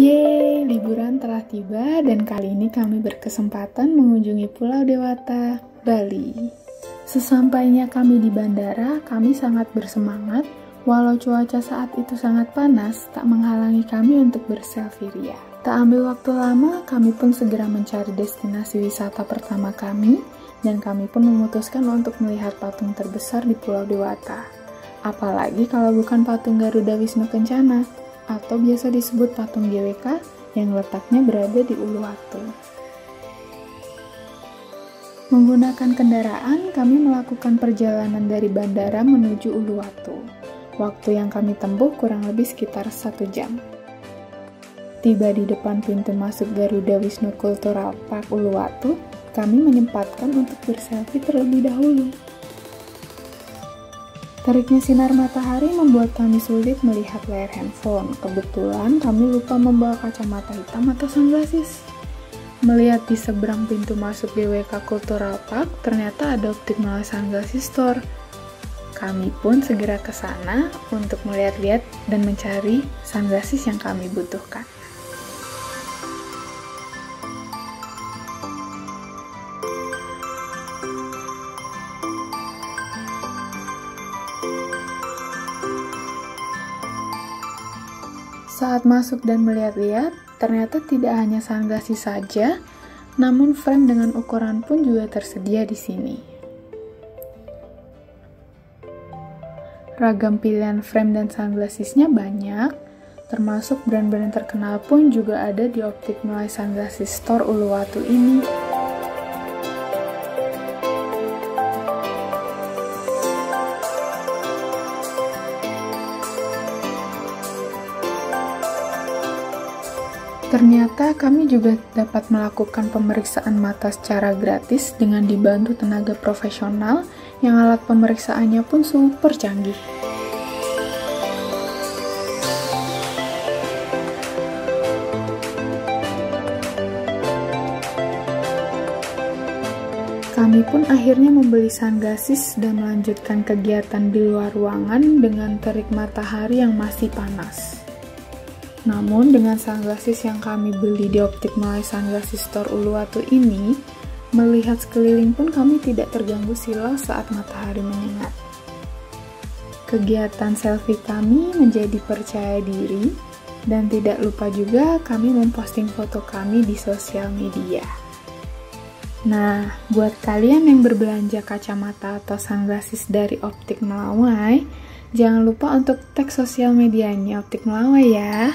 Yeay, liburan telah tiba dan kali ini kami berkesempatan mengunjungi Pulau Dewata, Bali. Sesampainya kami di bandara, kami sangat bersemangat walau cuaca saat itu sangat panas, tak menghalangi kami untuk berselfie ria. Tak ambil waktu lama, kami pun segera mencari destinasi wisata pertama kami dan kami pun memutuskan untuk melihat patung terbesar di Pulau Dewata. Apalagi kalau bukan patung Garuda Wisnu Kencana atau biasa disebut patung GWK yang letaknya berada di Uluwatu. Menggunakan kendaraan, kami melakukan perjalanan dari bandara menuju Uluwatu. Waktu yang kami tempuh kurang lebih sekitar satu jam. Tiba di depan pintu masuk Garuda Wisnu Cultural Park Uluwatu, kami menyempatkan untuk berselfie terlebih dahulu. Teriknya sinar matahari membuat kami sulit melihat layar handphone. Kebetulan kami lupa membawa kacamata hitam atau sunglasses. Melihat di seberang pintu masuk GWK Cultural Park, ternyata ada optik malah sunglasses store. Kami pun segera ke sana untuk melihat-lihat dan mencari sunglasses yang kami butuhkan. Saat masuk dan melihat-lihat, ternyata tidak hanya sunglasses saja, namun frame dengan ukuran pun juga tersedia di sini. Ragam pilihan frame dan sunglassesnya banyak, termasuk brand-brand terkenal pun juga ada di Optik Mulai Sunglasses Store Uluwatu ini. Ternyata kami juga dapat melakukan pemeriksaan mata secara gratis dengan dibantu tenaga profesional yang alat pemeriksaannya pun super canggih. Kami pun akhirnya membeli sunglasses dan melanjutkan kegiatan di luar ruangan dengan terik matahari yang masih panas. Namun dengan sunglasses yang kami beli di Optik Malay Sunglasses Store Uluwatu ini, melihat sekeliling pun kami tidak terganggu silau saat matahari menyengat. Kegiatan selfie kami menjadi percaya diri, dan tidak lupa juga kami memposting foto kami di sosial media. Nah, buat kalian yang berbelanja kacamata atau sunglasses dari Optik Melawai, Jangan lupa untuk tag sosial medianya Optik Melawai ya.